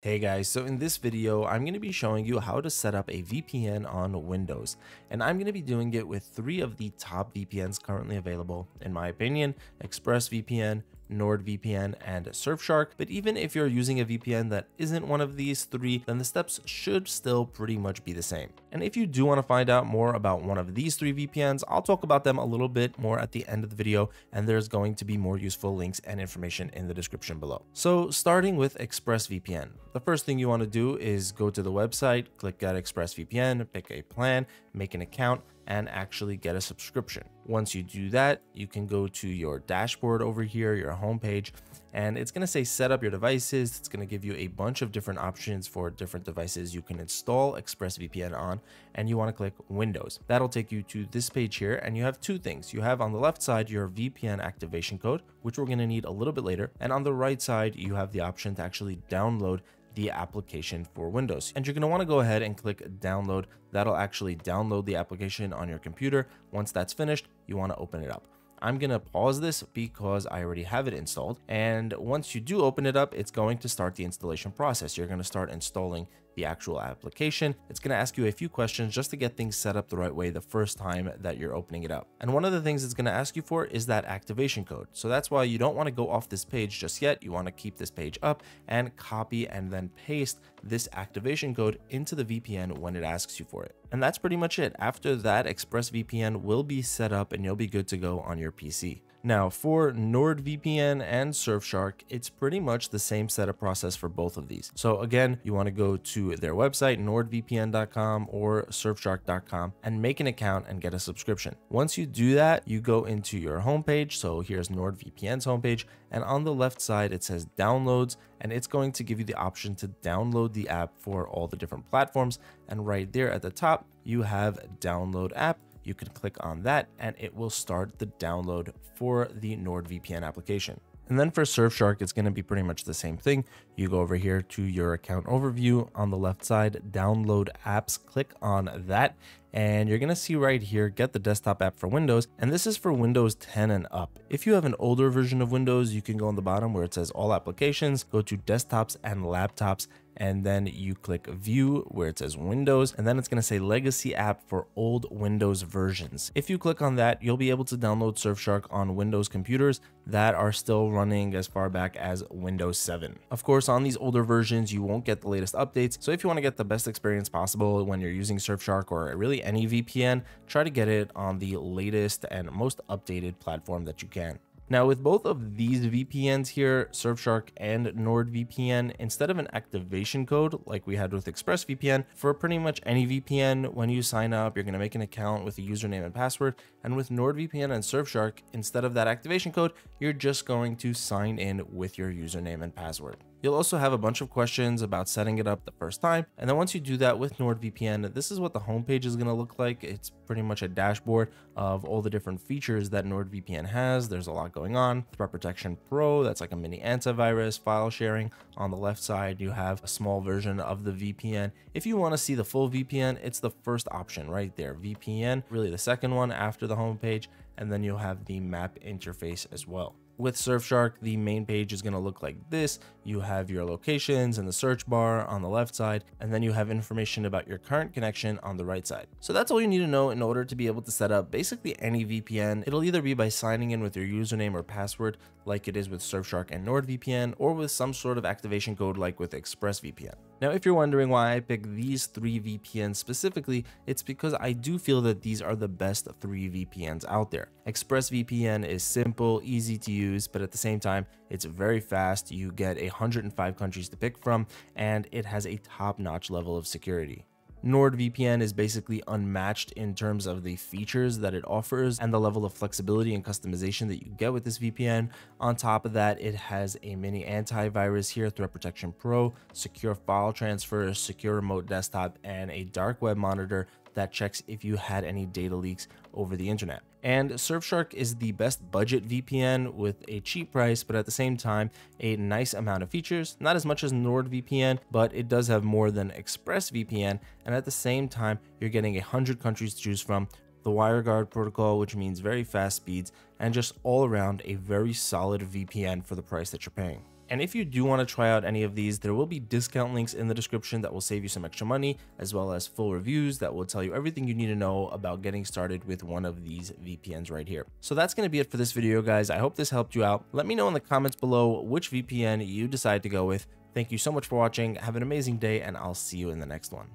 Hey guys, so in this video, I'm going to be showing you how to set up a VPN on Windows. And I'm going to be doing it with three of the top VPNs currently available, in my opinion, ExpressVPN, NordVPN, and Surfshark. But even if you're using a VPN that isn't one of these three, then the steps should still pretty much be the same. And if you do want to find out more about one of these three VPNs, I'll talk about them a little bit more at the end of the video, and there's going to be more useful links and information in the description below. So starting with ExpressVPN, the first thing you want to do is go to the website, click Get ExpressVPN, pick a plan, make an account, and actually get a subscription. Once you do that, you can go to your dashboard over here, your homepage, and it's to say set up your devices. It's to give you a bunch of different options for different devices you can install ExpressVPN on, and you want to click Windows. That'll take you to this page here, and you have two things. You have on the left side your VPN activation code, which we're to need a little bit later, and on the right side, you have the option to actually download the application for Windows. And you're going to want to go ahead and click download. That'll actually download the application on your computer. Once that's finished, you want to open it up. I'm going to pause this because I already have it installed. And once you do open it up, it's going to start the installation process. You're going to start installing the actual application. It's going to ask you a few questions just to get things set up the right way the first time that you're opening it up. And one of the things it's going to ask you for is that activation code. So that's why you don't want to go off this page just yet. You want to keep this page up and copy and then paste this activation code into the VPN when it asks you for it. And that's pretty much it. After that, ExpressVPN will be set up and you'll be good to go on your PC. Now, for NordVPN and Surfshark, it's pretty much the same setup process for both of these. So again, you want to go to their website, nordvpn.com or surfshark.com and make an account and get a subscription. Once you do that, you go into your homepage. So here's NordVPN's homepage. And on the left side, it says downloads, and it's going to give you the option to download the app for all the different platforms. And right there at the top, you have download app you can click on that and it will start the download for the NordVPN application. And then for Surfshark, it's going to be pretty much the same thing. You go over here to your account overview on the left side, download apps, click on that, and you're going to see right here, get the desktop app for Windows. And this is for Windows 10 and up. If you have an older version of Windows, you can go on the bottom where it says all applications, go to desktops and laptops, and then you click view where it says Windows, and then it's going to say legacy app for old Windows versions. If you click on that, you'll be able to download Surfshark on Windows computers that are still running as far back as Windows 7. Of course, on these older versions, you won't get the latest updates. So if you want to get the best experience possible when you're using Surfshark or really any VPN, try to get it on the latest and most updated platform that you can. Now with both of these VPNs here, Surfshark and NordVPN, instead of an activation code like we had with ExpressVPN, for pretty much any VPN, when you sign up, you're gonna make an account with a username and password. And with NordVPN and Surfshark, instead of that activation code, you're just going to sign in with your username and password. You'll also have a bunch of questions about setting it up the first time. And then once you do that with NordVPN, this is what the homepage is going to look like. It's pretty much a dashboard of all the different features that NordVPN has. There's a lot going on. Threat Protection Pro, that's like a mini antivirus, file sharing. On the left side, you have a small version of the VPN. If you want to see the full VPN, it's the first option right there. VPN, really the second one after the homepage. And then you'll have the map interface as well. With Surfshark, the main page is going to look like this. You have your locations in the search bar on the left side, and then you have information about your current connection on the right side. So that's all you need to know in order to be able to set up basically any VPN. It'll either be by signing in with your username or password like it is with Surfshark and NordVPN, or with some sort of activation code like with ExpressVPN. Now, if you're wondering why I picked these three VPNs specifically, it's because I do feel that these are the best three VPNs out there. ExpressVPN is simple, easy to use, but at the same time, it's very fast. You get 105 countries to pick from, and it has a top-notch level of security. NordVPN is basically unmatched in terms of the features that it offers and the level of flexibility and customization that you get with this VPN. On top of that, it has a mini antivirus here, Threat Protection Pro, secure file transfer, secure remote desktop, and a dark web monitor that checks if you had any data leaks over the internet. And Surfshark is the best budget VPN with a cheap price, but at the same time, a nice amount of features. Not as much as NordVPN, but it does have more than ExpressVPN. And at the same time, you're getting 100 countries to choose from, the WireGuard protocol, which means very fast speeds, and just all around a very solid VPN for the price that you're paying. And if you do want to try out any of these, there will be discount links in the description that will save you some extra money, as well as full reviews that will tell you everything you need to know about getting started with one of these VPNs right here. So that's going to be it for this video, guys. I hope this helped you out. Let me know in the comments below which VPN you decide to go with. Thank you so much for watching. Have an amazing day, and I'll see you in the next one.